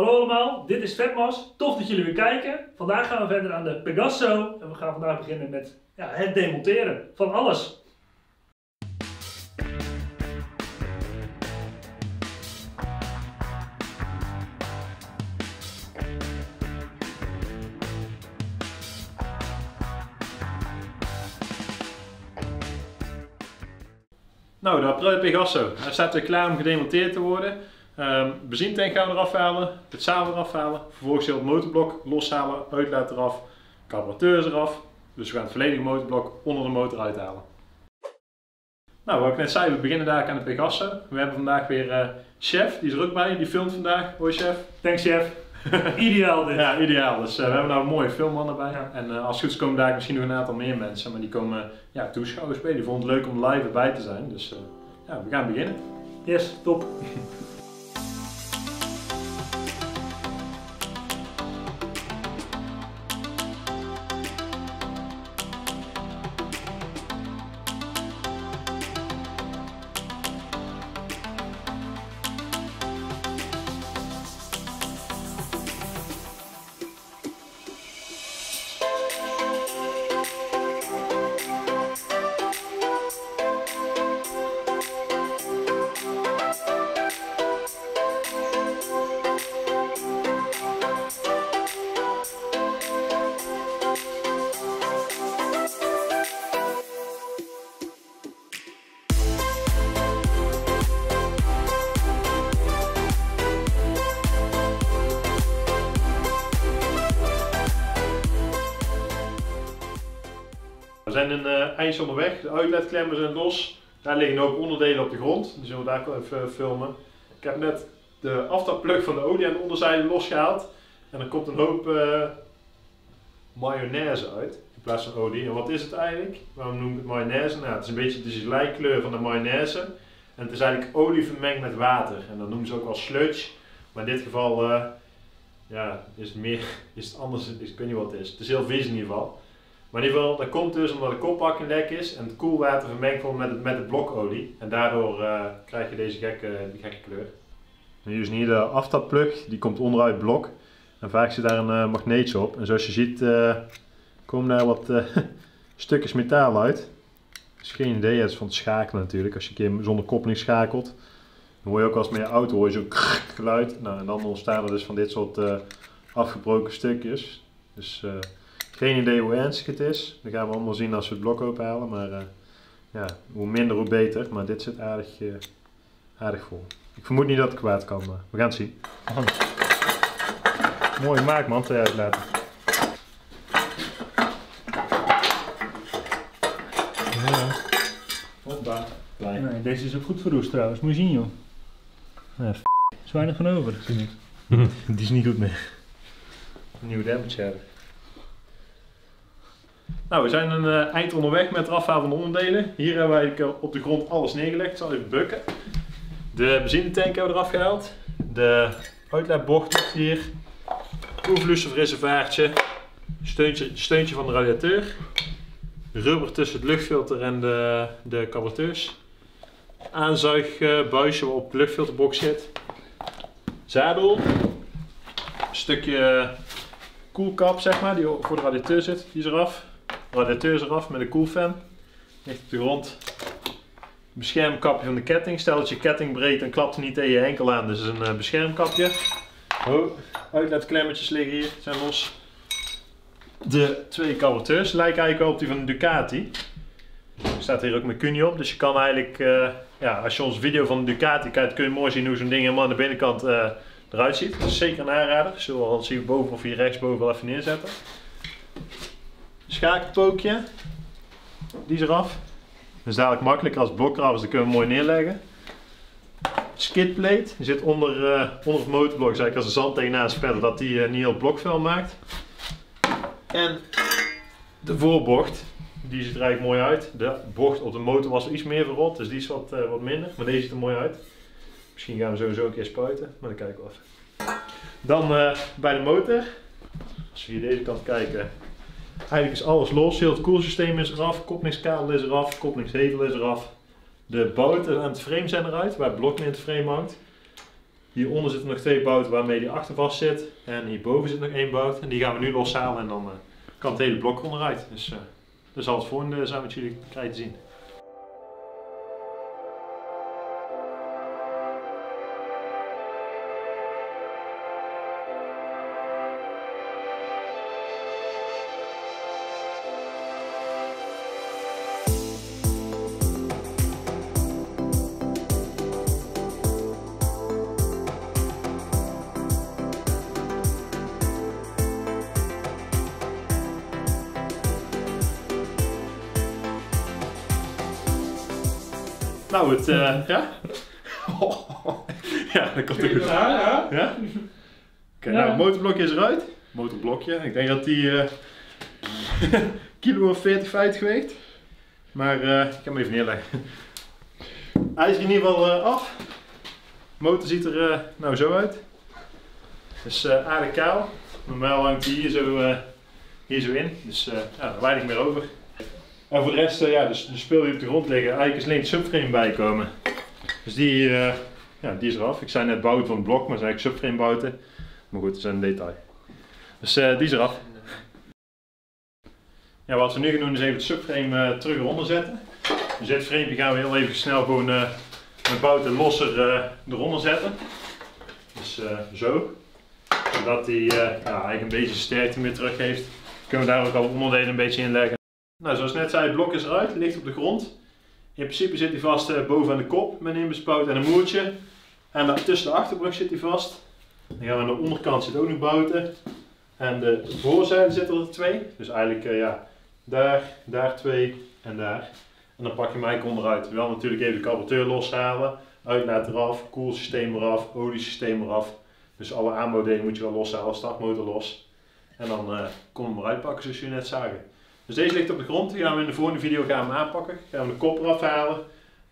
Hallo allemaal, dit is Vetmas. Tof dat jullie weer kijken. Vandaag gaan we verder aan de Pegaso. En we gaan vandaag beginnen met ja, het demonteren van alles. Nou, de Pegaso. Hij staat weer klaar om gedemonteerd te worden. Um, benzinetank gaan we eraf halen, het zadel eraf halen, vervolgens heel het motorblok loshalen, uitlaat eraf, carburateur eraf. Dus we gaan het volledige motorblok onder de motor uithalen. Nou, wat ik net zei, we beginnen daar aan de Pegaso. We hebben vandaag weer uh, Chef, die is er ook bij, die filmt vandaag. Hoi Chef. Thanks Chef. ideaal dit. Ja, ideaal. Dus uh, we hebben nou een mooie filmman erbij. Ja. En uh, als het goed is komen daar misschien nog een aantal meer mensen, maar die komen ja, toeschouwers spelen. Die vonden het leuk om live erbij te zijn. Dus ja, we gaan beginnen. Yes, top. We zijn een uh, eindje onderweg, de uitletklemmen zijn los. Daar liggen ook onderdelen op de grond, die zullen we daar even filmen. Ik heb net de aftapplug van de olie aan de onderzijde losgehaald. En er komt een hoop uh, mayonaise uit, in plaats van olie. En wat is het eigenlijk? Waarom noem ik het mayonaise? Nou, het is een beetje de gelijkleur van de mayonaise. En het is eigenlijk olie vermengd met water. En dat noemen ze ook wel sludge. Maar in dit geval ja, is het meer, is het anders, ik weet niet wat het is. Het is heel vies in ieder geval. Maar in ieder geval, dat komt dus omdat de koppakking lek is en het koelwater vermengd wordt met het, met het blokolie. En daardoor uh, krijg je deze gekke, die gekke kleur. Nu is hier de aftapplug, die komt onderuit blok. En vaak zit daar een uh, magneetje op. En zoals je ziet uh, komen daar wat stukjes metaal uit. Dat is geen idee, is van het schakelen natuurlijk. Als je een keer zonder koppeling schakelt, dan hoor je ook als met je auto hoor je zo'n geluid. Nou, en dan ontstaan er dus van dit soort afgebroken stukjes. Dus geen idee hoe ernstig het is. Dat gaan we allemaal zien als we het blok ophalen. Maar uh, ja, hoe minder hoe beter. Maar dit zit aardig, uh, aardig vol. Ik vermoed niet dat het kwaad kan, maar we gaan het zien. Mooi maak man, twee uitlaten. Ja. Hoppa. Nee, deze is ook goed verroest trouwens, moet je zien joh. F is weinig van over, zie ik. Die is niet goed meer. Een nieuw damage hebben. Nou, we zijn een uh, eind onderweg met het afhalen van de onderdelen. Hier hebben wij uh, op de grond alles neergelegd. Ik zal even bukken. De benzinetank hebben we eraf gehaald. De uitlaatbocht hier. Koelvloeistof reservaartje. Steuntje, steuntje van de radiateur. Rubber tussen het luchtfilter en de, de. Aanzuigbuisje waarop de luchtfilterbox zit. Zadel. Een stukje koelkap zeg maar, die voor de radiateur zit, die is eraf radiateur eraf met een koelfan. Ligt op de grond. Beschermkapje van de ketting. Stel dat je ketting breekt en klapt niet tegen je enkel aan. Dus is een uh, beschermkapje. Oh, liggen hier, zijn los. De twee carburateurs lijken eigenlijk wel op die van de Ducati. Er staat hier ook Mercuni op, dus je kan eigenlijk, uh, ja, als je onze video van de Ducati kijkt, kun je mooi zien hoe zo'n ding helemaal aan de binnenkant uh, eruit ziet. Dat is zeker een aanrader. Zullen we al zien boven of hier rechtsboven wel even neerzetten schakelpookje. Die is eraf. Dat is dadelijk makkelijker als blokkrabbers, dan kunnen we mooi neerleggen. Skidplate, die zit onder, uh, onder het motorblok, eigenlijk als een zand tegenaan spellen, dat die uh, niet heel blokvel maakt. En de voorbocht, die ziet er eigenlijk mooi uit. De bocht op de motor was iets meer verrot, dus die is wat, uh, wat minder, maar deze ziet er mooi uit. Misschien gaan we sowieso een keer spuiten, maar dan kijken we even. Dan bij de motor, als we hier deze kant kijken, Eigenlijk is alles los. Heel het koelsysteem is eraf. Koppelingskabel is eraf. Koppelingshevel is eraf. De bouten aan het frame zijn eruit, waar het blok in het frame hangt. Hieronder zitten nog twee bouten waarmee die achter vast zit. En hierboven zit nog één bout. En die gaan we nu loshalen en dan uh, kan het hele blok onderuit. Dus uh, dat zal het volgende zijn wat jullie krijgen te zien. Nou, het, uh, ja? ja, dat komt er goed. Ja, ja. Ja? Oké, okay, nou, het motorblokje is eruit. Motorblokje. Ik denk dat die uh, kilo of 40, 50 weegt. Maar uh, ik ga hem even neerleggen. Hij is er in ieder geval af. De motor ziet er nou zo uit. Dus aardig kaal. Normaal hangt hij hier zo, hier zo in. Dus ja, daar weinig meer over. En voor de rest, uh, ja, dus de speel die op de grond liggen, eigenlijk is alleen het subframe bijkomen. Dus die, uh, ja, die is eraf. Ik zei net bouten van het blok, maar zijn eigenlijk subframe bouten. Maar goed, dat is een detail. Dus uh, die is eraf. Ja, wat we nu gaan doen is even het subframe terug eronder zetten. Dus dit frame gaan we heel even snel gewoon met bouten losser eronder zetten. Dus zo. Zodat ja, eigenlijk een beetje sterkte meer terug heeft. Kunnen we daar ook al onderdelen een beetje in leggen. Nou, zoals net zei, het blok is eruit, ligt op de grond. In principe zit hij vast uh, boven aan de kop met een inbespout en een moertje. En tussen de achterbrug zit hij vast. Dan gaan we aan de onderkant zit ook nog bouten. En de voorzijde zitten er twee. Dus eigenlijk uh, ja, daar, daar twee en daar. En dan pak je hem onderuit. Wel natuurlijk even de carburateur loshalen. Uitlaat eraf, koelsysteem eraf, oliesysteem eraf. Dus alle aanbouwdelen moet je wel loshalen, startmotor los. En dan uh, kon hem eruit pakken zoals jullie net zagen. Dus deze ligt op de grond, die gaan we in de volgende video gaan we aanpakken. Gaan we de kop eraf halen.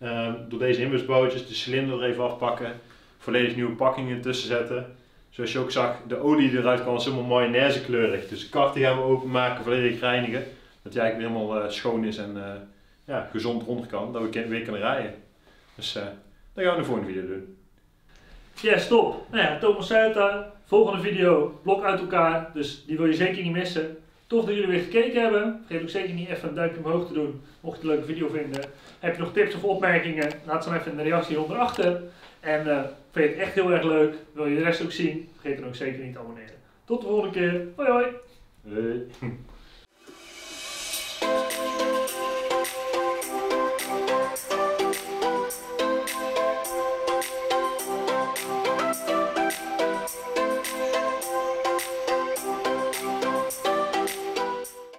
Uh, door deze inbusboutjes de cilinder er even afpakken. Volledig nieuwe pakkingen intussen zetten. Zoals je ook zag, de olie die eruit kwam is helemaal mayonaise kleurig. Dus de kart die gaan we openmaken, volledig reinigen. Dat die eigenlijk weer helemaal uh, schoon is en uh, ja, gezond rond kan. Dat we weer kunnen rijden. Dus uh, dat gaan we in de volgende video doen. Ja, stop. Nou ja, Thomas het Volgende video, blok uit elkaar. Dus die wil je zeker niet missen. Tof dat jullie weer gekeken hebben. Vergeet ook zeker niet even een duimpje omhoog te doen, mocht je een leuke video vinden. Heb je nog tips of opmerkingen, laat ze dan even in de reactie hieronder achter. En uh, vind je het echt heel erg leuk, wil je de rest ook zien, vergeet dan ook zeker niet te abonneren. Tot de volgende keer, hoi hoi! Hey.